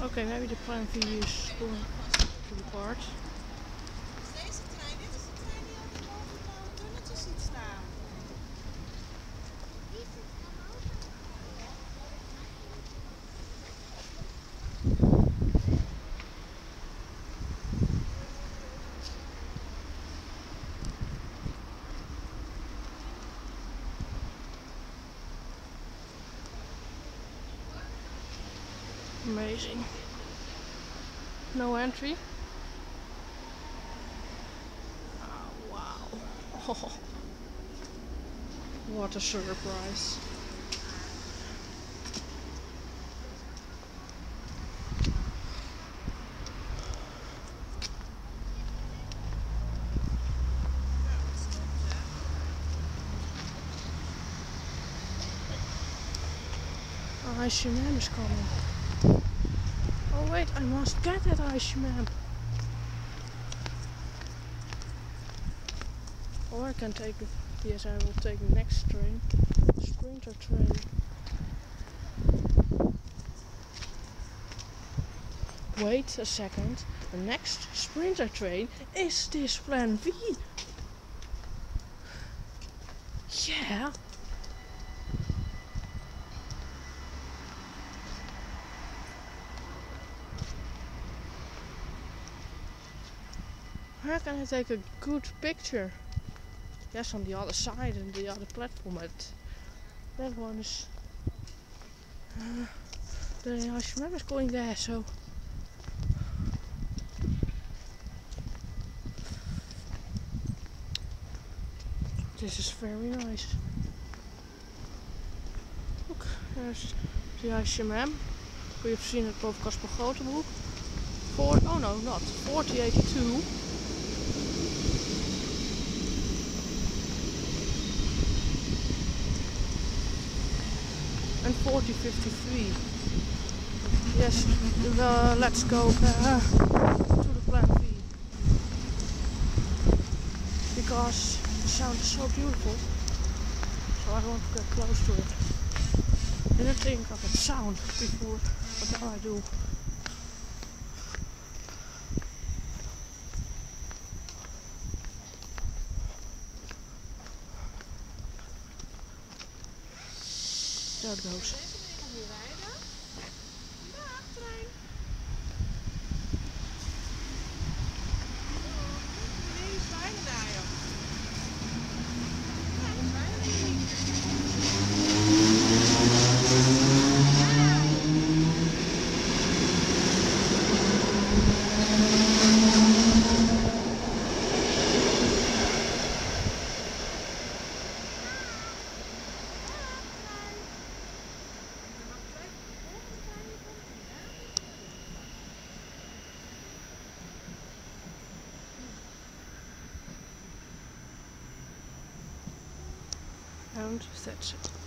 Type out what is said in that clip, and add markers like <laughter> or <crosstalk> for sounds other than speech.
Okay, maybe the plan for you is going to the Is Amazing. No entry. Oh, wow. Oh, <laughs> what a surprise. Ice man is coming. Oh wait, I must get that ice man. Or I can take, yes I will take the next train, the sprinter train. Wait a second, the next sprinter train is this plan V. Yeah. Where can I take a good picture? Yes, on the other side and the other platform, but that one is. Uh, <sighs> the Ashram is going there, so. This is very nice. Look, there's the ICMM. We've seen it both Casper Grotebroek. Four, oh no, not 4082. And 4053. Yes, uh, let's go uh, to the plan V. Because the sound is so beautiful. So I want to get close to it. I Didn't think of the sound before, but now I do. Doodgoos. That's it.